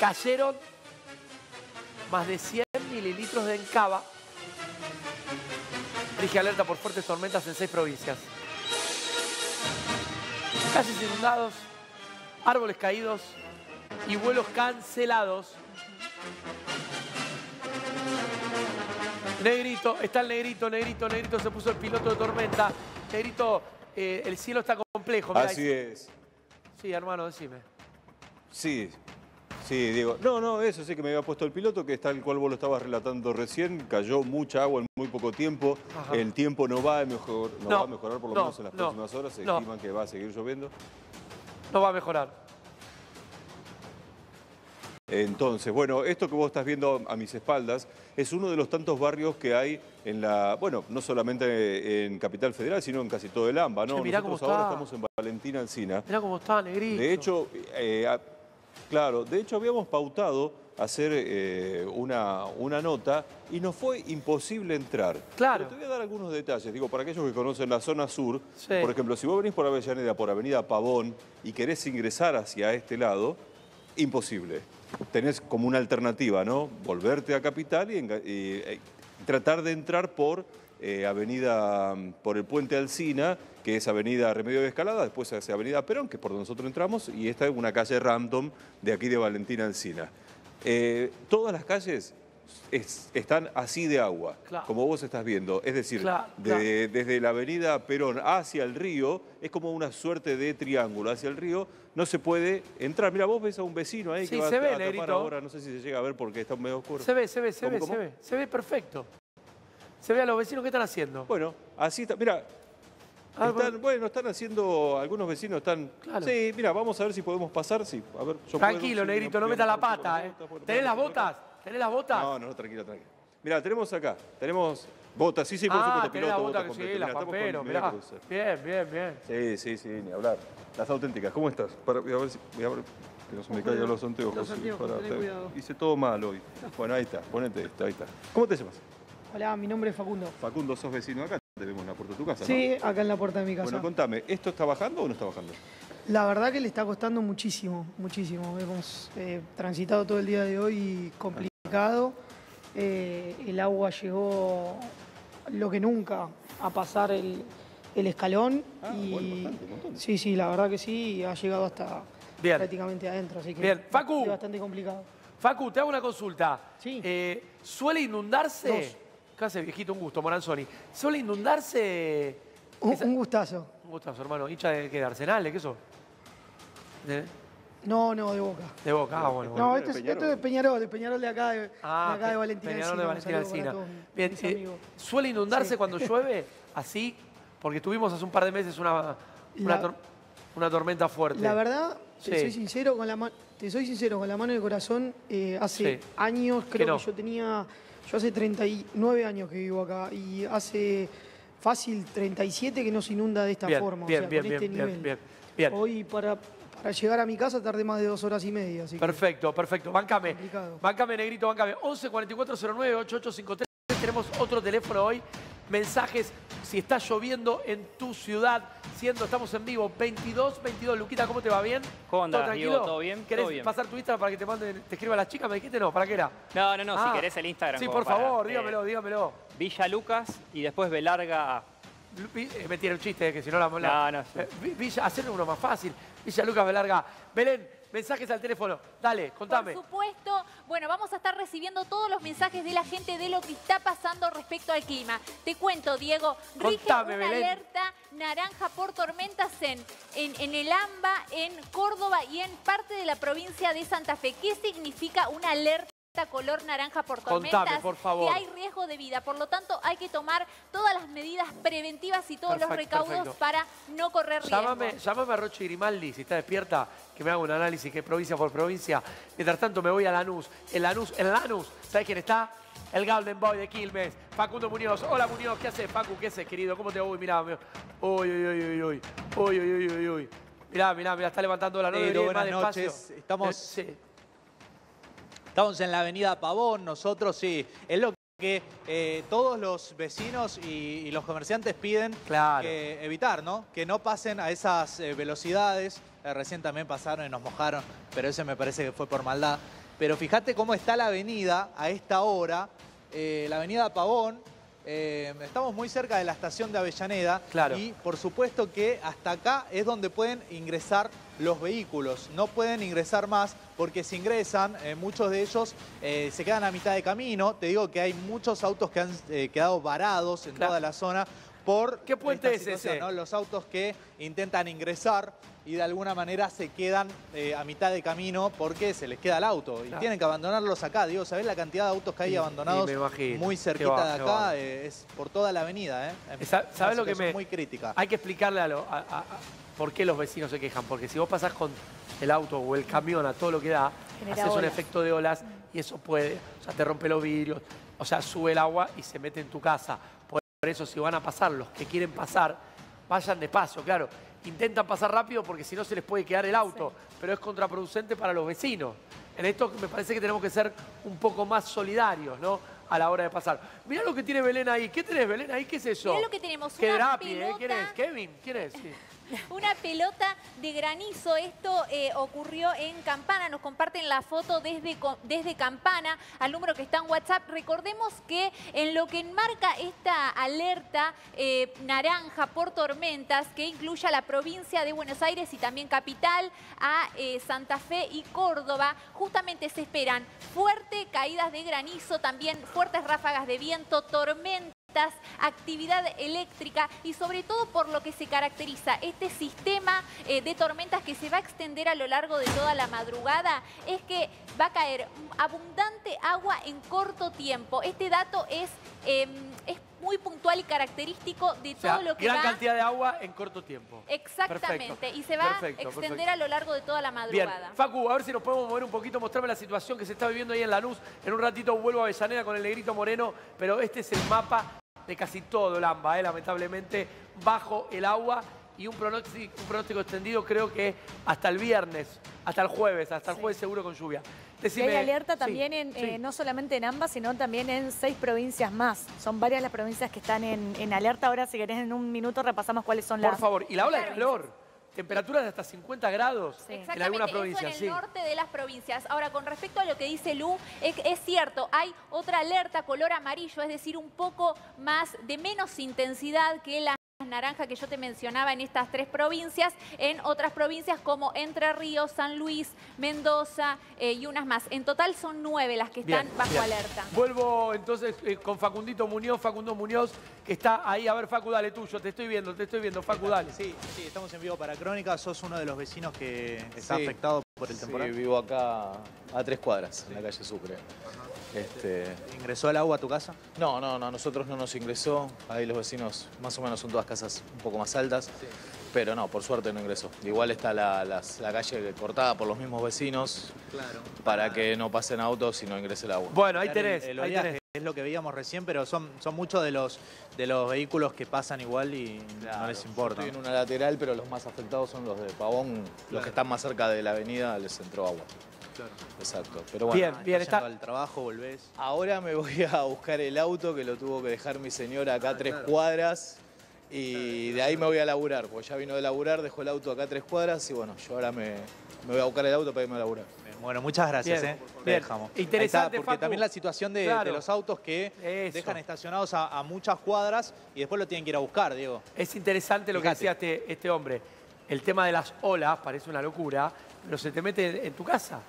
Cayeron más de 100 mililitros de encaba. Rige alerta por fuertes tormentas en seis provincias. Calles inundados, árboles caídos y vuelos cancelados. Negrito, está el negrito, negrito, negrito, se puso el piloto de tormenta. Negrito, eh, el cielo está complejo. mirá, Así es. Sí, hermano, decime. Sí, sí, Diego. No, no, eso sí que me había puesto el piloto, que es tal cual vos lo estabas relatando recién. Cayó mucha agua en muy poco tiempo. Ajá. El tiempo no va a, mejor, no No, va a mejorar, por lo no, menos en las próximas horas. Se estiman que va a seguir lloviendo. No va a mejorar. Entonces, bueno, esto que vos estás viendo a mis espaldas es uno de los tantos barrios que hay en la, bueno, no solamente en Capital Federal, sino en casi todo el AMBA, ¿no? Che, mirá Nosotros cómo ahora está. estamos en Valentina Alcina. Mirá cómo está, negrito. De hecho, eh, claro, de hecho habíamos pautado hacer eh, una, una nota y nos fue imposible entrar. Claro. Pero te voy a dar algunos detalles. Digo, para aquellos que conocen la zona sur, Sí. por ejemplo, si vos venís por Avellaneda, por Avenida Pavón y querés ingresar hacia este lado, imposible. Tenés como una alternativa, ¿no? Volverte a Capital y, eh, tratar de entrar por eh, Avenida, por el Puente Alsina, que es Avenida Remedio de Escalada, después hacia Avenida Perón, que es por donde nosotros entramos, y esta es una calle random de aquí de Valentina Alsina. Eh, todas las calles es- están así de agua, Claro. como vos estás viendo. Es decir, Claro, de- desde la avenida Perón hacia el río, es como una suerte de triángulo. Hacia el río no se puede entrar. Mira, vos ves a un vecino ahí Sí, que va se a, ve, a negrito. ahora, no sé si se llega a ver porque está medio oscuro. Se ve, se ve, se ¿Cómo, ve, cómo? se ve. Se ve perfecto. Se ve a los vecinos que están haciendo. Bueno, así está. Mira, Ah, están, bueno. están haciendo, algunos vecinos están... Claro. Sí, mira, vamos a ver si podemos pasar. Sí, a ver, yo Tranquilo, puedo, sí, negrito, no metas la pata, ¿eh. ¿Tenés las botas? ¿Tenés las botas? No, no, no, tranquilo, tranquilo. Mira, tenemos acá, tenemos botas, sí, sí, por ah, supuesto, tenés piloto, las botas botas que sí, completas. las Mirá, pampero, mirá. Bien, bien, bien. Sí, sí, sí, ni hablar. Las auténticas, ¿cómo estás? Para, voy a ver si, voy a ver que no se me caigan los anteojos. Los sí, anteojos, para- tené te- cuidado. Hice todo mal hoy. Bueno, ahí está, ponete esta, ahí está. ¿Cómo te llamas? Hola, mi nombre es Facundo. Facundo, sos vecino acá, te vemos en la puerta de tu casa, Sí, acá en la puerta de mi casa. Bueno, contame, ¿esto está bajando o no está bajando? La verdad que le está costando muchísimo, muchísimo. Hemos eh, transitado todo el día de hoy complicado. Eh, el agua llegó lo que nunca a pasar el, el escalón. Ah, y bueno, bastante, sí, sí, la verdad que sí, ha llegado hasta Bien. prácticamente adentro. Así que Bien. Facu. es bastante complicado. Facu, te hago una consulta. Sí. Eh, ¿Suele inundarse? Dos. ¿Qué hace, viejito? Un gusto, Moranzoni. ¿Suele inundarse? Un, esa- un gustazo. Un gustazo, hermano. ¿Hincha de qué? ¿De Arsenal? ¿De qué sos? ¿De, No, no, de boca. de Boca? Ah, bueno. No, de esto es, Peñarol. esto es de Peñarol, de Peñarol de acá de, Ah, de, acá de Valentina Peñarol de Valentina todos Bien, eh. ¿Suele inundarse Sí. cuando llueve así? Porque tuvimos hace un par de meses una, una, La- tor- una tormenta fuerte. La verdad, te Sí. soy sincero con la te soy sincero con la mano en el corazón. eh, hace Sí. años, Que creo no. que yo tenía, yo hace 39 años que vivo acá y hace fácil 37 que no se inunda de esta bien, forma, bien, o sea, bien, con bien, este bien, nivel. bien, bien. Hoy para, para llegar a mi casa tardé más de dos horas y media, así que Perfecto, perfecto. Bancame. Complicado. Bancame, negrito, bancame. 11 44 09 8853. Tenemos otro teléfono hoy. Mensajes si está lloviendo en tu ciudad. Siendo, estamos en vivo. 22, 22. Luquita, ¿cómo te va? ¿Bien? ¿Cómo andás, ¿Todo tranquilo? Diego? ¿Todo bien? ¿Querés Todo bien. pasar tu Instagram para que te manden, te escriban las chicas? ¿Me dijiste no? ¿Para qué era? No, no, no, Ah. si querés el Instagram. Sí, por para, favor, eh, dígamelo, dígamelo. Villa Lucas y después Belarga. Lu- eh, Me tira un chiste, que si no la... la- No, no, sí. eh, Vi- Villa, hacer uno más fácil. Villa Lucas Velarga. Belén, mensajes al teléfono. Dale, contame. Por supuesto, bueno, vamos a estar recibiendo todos los mensajes de la gente de lo que está pasando respecto al clima. Te cuento, Diego, rige Contame, una Belén. alerta naranja por tormentas en, en, en el AMBA, en Córdoba y en parte de la provincia de Santa Fe. ¿Qué significa una alerta? Color naranja por Contame, tormentas por favor. que hay riesgo de vida por lo tanto hay que tomar todas las medidas preventivas y todos los recaudos perfecto. para no correr riesgo Llámame, llámame a Roche Grimaldi, si está despierta, que me haga un análisis que provincia por provincia. Mientras tanto me voy a Lanús. En Lanús, en Lanús, ¿sabes quién está? El Golden Boy de Quilmes, Facundo Muñoz. Hola Muñoz, ¿qué haces, Facu? ¿Qué haces, querido? ¿Cómo te va? Uy, mirá, mirá. Uy, uy, uy, uy, uy. Uy, uy, uy, uy, uy. Mirá, mirá, mirá, está levantando la no Negro, debería ir más buenas despacio. noches. Estamos- Eh, sí. Estamos en la avenida Pavón, nosotros sí. Es lo que eh, todos los vecinos y, y los comerciantes piden Claro. que evitar, ¿no? Que no pasen a esas eh, velocidades. Eh, recién también pasaron y nos mojaron, pero ese me parece que fue por maldad. pero fíjate cómo está la avenida a esta hora, la avenida Pavón. Eh, estamos muy cerca de la estación de Avellaneda Claro. y por supuesto que hasta acá es donde pueden ingresar los vehículos. No pueden ingresar más porque si ingresan, eh, muchos de ellos eh, se quedan a mitad de camino. Te digo que hay muchos autos que han quedado varados en Claro. toda la zona por ¿Qué puente esta es ese? ¿no? Los autos que intentan ingresar y de alguna manera se quedan eh, a mitad de camino porque se les queda el auto y Claro. tienen que abandonarlos acá. Digo, ¿sabés la cantidad de autos que hay Sí, abandonados sí, me imagino. muy cerquita va, de acá? Eh, es por toda la avenida, ¿eh? Es Sa- una ¿Sabés lo que me- muy crítica. Hay que explicarle a, lo- a- a- a- por qué los vecinos se quejan. Porque si vos pasás con el auto o el camión a todo lo que da, Genera haces un efecto de olas y eso puede, o sea, te rompe los vidrios, o sea, sube el agua y se mete en tu casa. Por eso, si van a pasar los que quieren pasar, vayan despacio, claro. Intentan pasar rápido porque si no se les puede quedar el auto, pero es contraproducente para los vecinos. En esto me parece que tenemos que ser un poco más solidarios, ¿no? A la hora de pasar. Mirá lo que tiene Belén ahí. ¿Qué tenés, Belén, ahí? ¿Qué es eso? Mirá lo que tenemos, Qué una drapi, ¿eh? ¿Quién es? ¿Kevin? ¿Quién es? Sí. Una pelota de granizo. Esto eh, ocurrió en Campana. Nos comparten la foto desde, desde Campana al número que está en WhatsApp. Recordemos que en lo que enmarca esta alerta eh, naranja por tormentas, que incluye a la provincia de Buenos Aires y también capital, a eh, Santa Fe y Córdoba, justamente se esperan fuertes caídas de granizo, también fuertes ráfagas de viento, tormentas actividad eléctrica y sobre todo por lo que se caracteriza este sistema eh, de tormentas que se va a extender a lo largo de toda la madrugada es que va a caer abundante agua en corto tiempo. Este dato es, eh, es muy puntual y característico de O sea, todo lo que gran va... cantidad de agua en corto tiempo. Exactamente, Perfecto, y se va perfecto, a extender perfecto. a lo largo de toda la Bien, madrugada. Facu, a ver si nos podemos mover un poquito, mostrarme la situación que se está viviendo ahí en Lanús. En un ratito vuelvo a Avellaneda con el negrito moreno, pero este es el mapa de casi todo el AMBA, ¿eh? lamentablemente, bajo el agua y un pronóstico, un pronóstico extendido creo que hasta el viernes, hasta el jueves, hasta el jueves seguro con lluvia. Y hay alerta sí, también en, sí. eh, no solamente en ambas, sino también en seis provincias más. Son varias las provincias que están en, en alerta. Ahora, si querés, en un minuto repasamos cuáles son Por las. favor, y la ola de calor, temperaturas de hasta 50 grados Sí. en algunas provincias, en el sí. norte de las provincias. Ahora, con respecto a lo que dice Lu, es, es cierto, hay otra alerta color amarillo, es decir, un poco más de menos intensidad que la naranja que yo te mencionaba en estas tres provincias, en otras provincias como Entre Ríos, San Luis, Mendoza eh, y unas más. En total son nueve las que están Bien, bajo bien. alerta. Vuelvo entonces eh, con Facundito Muñoz, Facundo Muñoz, que está ahí. A ver, Facu, dale tuyo. Te estoy viendo, te estoy viendo. Facu, dale. Sí, sí, estamos en vivo para Crónica. Sos uno de los vecinos que está Sí. afectado por el Sí, temporal. vivo acá a tres cuadras, en la calle Sucre. Este, ¿Ingresó el agua a tu casa? no, no, no, a nosotros no nos ingresó. Ahí los vecinos, más o menos son todas casas un poco más altas. Pero no, por suerte no ingresó. Igual está la, calle cortada por los mismos vecinos Claro. para que no pasen autos y no ingrese el agua. Bueno, ahí tenés, El, el ahí oleaje tenés. es lo que veíamos recién, pero son, son muchos de los, de los vehículos que pasan igual y no les importa. Estoy en una lateral, pero los más afectados son los de Pavón. Los que están más cerca de la avenida les entró agua. Exacto. Pero bueno, Bien, bien, está. al trabajo, volvés. Ahora me voy a buscar el auto que lo tuvo que dejar mi señora acá a tres cuadras y de ahí me voy a laburar, porque ya vino de laburar, dejó el auto acá a tres cuadras y bueno, yo ahora me, me voy a buscar el auto para irme a laburar. Bueno, muchas gracias. Bien, eh. Te bien. dejamos. Interesante, está, porque Facu. también la situación de, Claro. de los autos que Eso. dejan estacionados a, a muchas cuadras y después lo tienen que ir a buscar, Diego. Es interesante lo que decía este, este hombre. El tema de las olas parece una locura, pero se te mete en tu casa.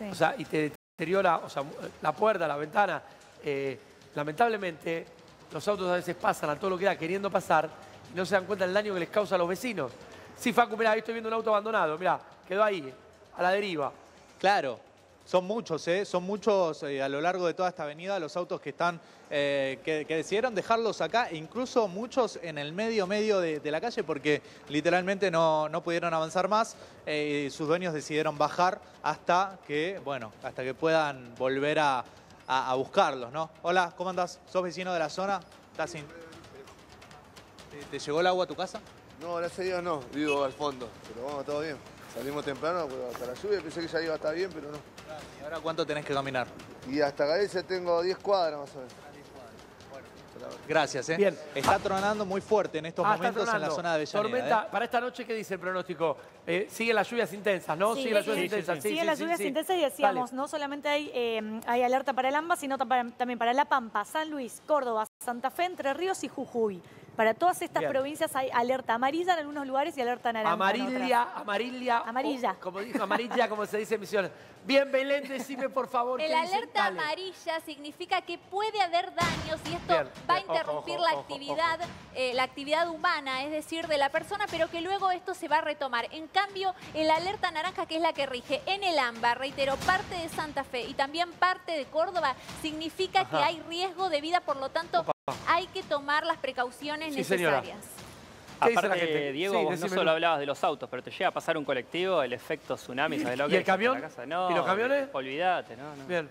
Sí. O sea, y te deteriora o sea, la puerta, la ventana. Eh, lamentablemente, los autos a veces pasan a todo lo que da queriendo pasar y no se dan cuenta del daño que les causa a los vecinos. Sí, Facu, mirá, ahí estoy viendo un auto abandonado. Mirá, quedó ahí, a la deriva. Claro, son muchos, ¿eh? son muchos eh, a lo largo de toda esta avenida los autos que están, eh, que, decidieron dejarlos acá, e incluso muchos en el medio medio de, la calle porque literalmente no, no pudieron avanzar más y sus dueños decidieron bajar hasta que, bueno, hasta que puedan volver a, a- buscarlos, ¿no? Hola, ¿cómo andás? ¿Sos vecino de la zona? ¿Estás sin... ¿Te, te llegó el agua a tu casa? No, gracias a Dios no, vivo al fondo, pero vamos, todo bien. Salimos temprano pero hasta la lluvia, pensé que ya iba a estar bien, pero no. ¿Y ahora cuánto tenés que caminar? Y hasta Galicia tengo 10 cuadras más o menos. Gracias, ¿eh? Bien. Está tronando muy fuerte en estos Ah, momentos en la zona de Avellaneda. Tormenta, ¿eh? para esta noche, ¿qué dice el pronóstico? Eh, siguen las lluvias intensas, ¿no? Sí, siguen las lluvias sí, intensas. sí, Sí, Siguen sí, las lluvias sí. intensas y decíamos, Dale. no solamente hay, eh, hay alerta para el AMBA, sino tam- también para La Pampa, San Luis, Córdoba, Santa Fe, Entre Ríos y Jujuy. Para todas estas Bien. provincias hay alerta amarilla en algunos lugares y alerta naranja en Amarilla, otras. amarilla. Amarilla. como dijo, amarilla, como se dice en Misiones. Bien, Belén, decime por favor. El alerta amarilla significa que puede haber daños y esto Bien, va a. Ojo, interrumpir ojo, la ojo, actividad, eh, la actividad humana, es decir, de la persona, pero que luego esto se va a retomar. En cambio, el alerta naranja, que es la que rige en el AMBA, reitero, parte de Santa Fe y también parte de Córdoba, significa que hay riesgo de vida, por lo tanto, hay que tomar las precauciones Sí, señora. necesarias. ¿Qué dice la Aparte, gente? Diego, Sí, vos no solo hablabas de los autos, pero te llega a pasar un colectivo, el efecto tsunami, ¿sabes lo ¿Y que el es? camión? En la casa. No, ¿Y los camiones? Olvídate, no, no. Bien.